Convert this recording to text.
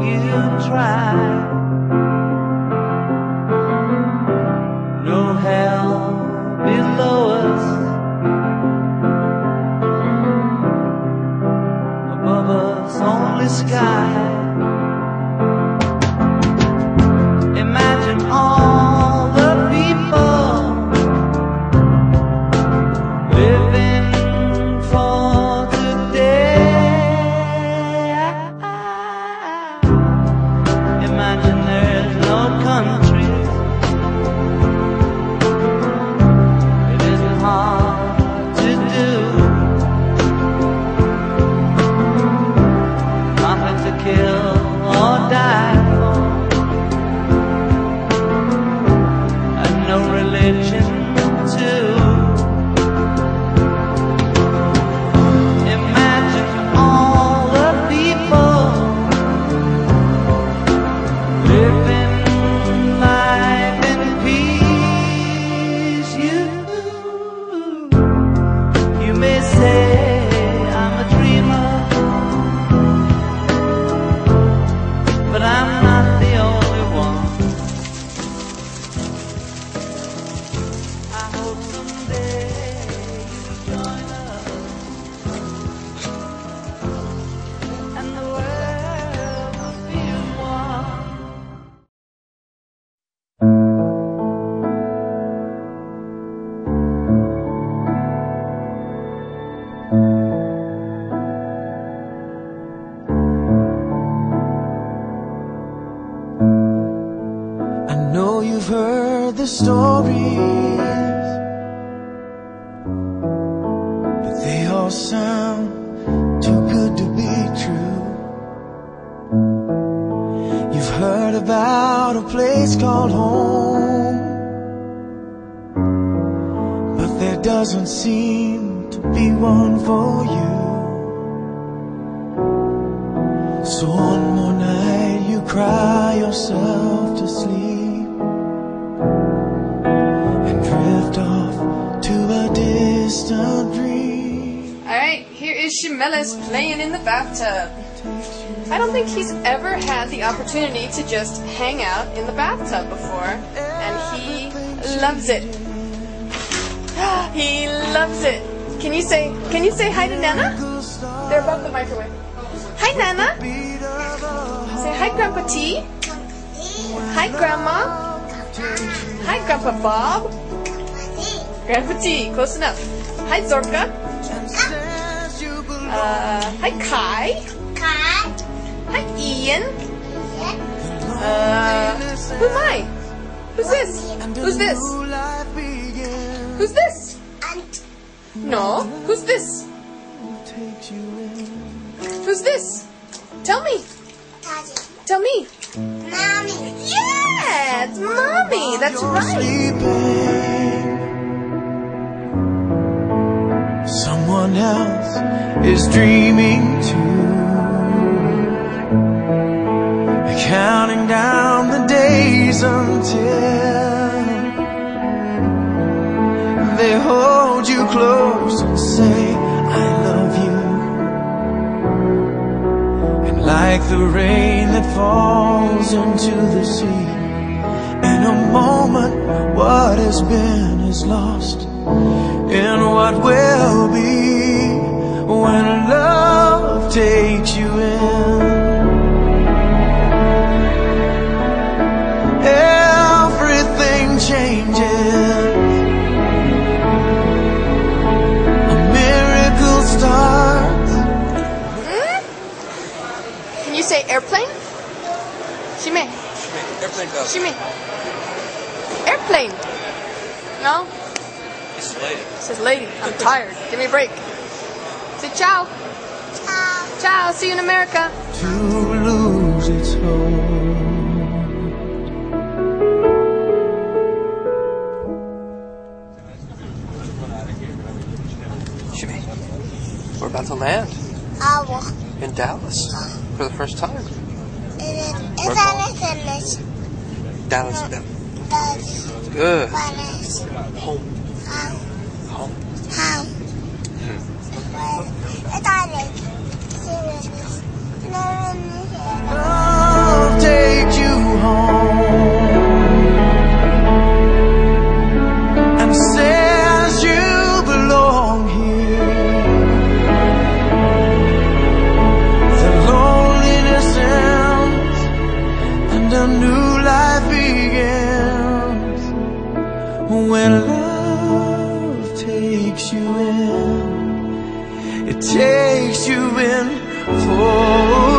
you try. No hell below us, above us only sky. Heard the stories, but they all sound too good to be true. You've heard about a place called home, but there doesn't seem to be one for you. So one more night you cry yourself to sleep Alright, here is Shimeles playing in the bathtub. I don't think he's ever had the opportunity to just hang out in the bathtub before, and he loves it. he loves it. Can you say can you say hi to Nana? They're above the microwave. Hi Nana. Say hi Grandpa T. Hi Grandma. Hi Grandpa Bob. Grandpa T, close enough. Hi Zorka. Uh, hi Kai. Hi Ian. Uh, who am I? Who's this? Who's this? Who's this? No, who's this? Who's this? Tell me. Tell me. Mommy. Yeah, it's mommy. That's right. Someone else is dreaming too. Counting down the days until they hold you close and say, I love you. And like the rain that falls into the sea, in a moment, what has been is lost in what will be Airplane bell. Airplane. No? It's lady. Says lady. I'm tired. Give me a break. Say ciao. Ciao. Ciao. See you in America. to lose its hold. Shimmy, we're about to land in Dallas for the first time. Dallas, yeah. good. Home, home. Home. Ah, takes you in for.